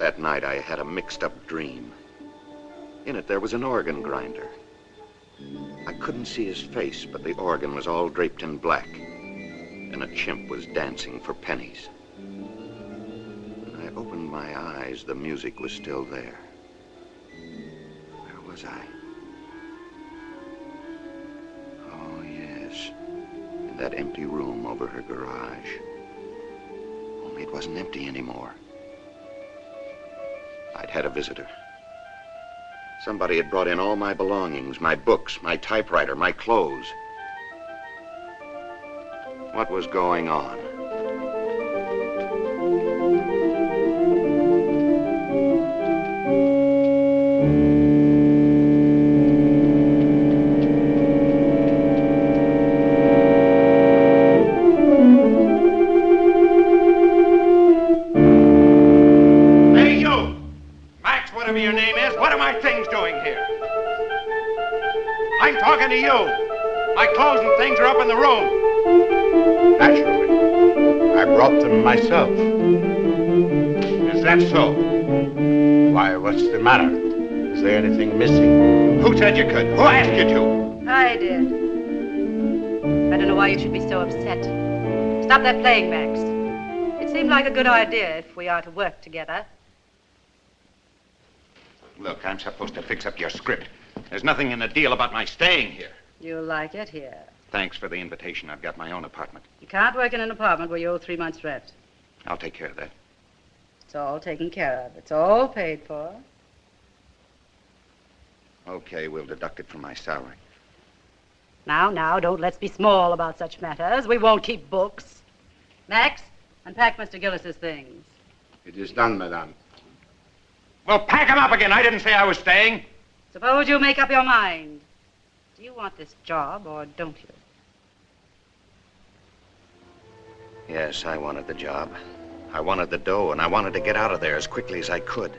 That night I had a mixed up dream. In it there was an organ grinder. I couldn't see his face, but the organ was all draped in black. And a chimp was dancing for pennies. When I opened my eyes, the music was still there. Where was I? Oh, yes. In that empty room over her garage. Only it wasn't empty anymore. I'd had a visitor. Somebody had brought in all my belongings, my books, my typewriter, my clothes. What was going on? Whatever your name is, what are my things doing here? I'm talking to you. My clothes and things are up in the room. Naturally. I brought them myself. Is that so? Why, what's the matter? Is there anything missing? Who said you could? Who asked you to? I did. I don't know why you should be so upset. Stop that playing, Max. It seemed like a good idea if we are to work together. Look, I'm supposed to fix up your script. There's nothing in the deal about my staying here. You'll like it here. Thanks for the invitation. I've got my own apartment. You can't work in an apartment where you owe three months' rent. I'll take care of that. It's all taken care of. It's all paid for. Okay, we'll deduct it from my salary. Now, now, don't let's be small about such matters. We won't keep books. Max, unpack Mr. Gillis's things. It is done, madame. Well, pack him up again. I didn't say I was staying. Suppose you make up your mind. Do you want this job or don't you? Yes, I wanted the job. I wanted the dough, and I wanted to get out of there as quickly as I could.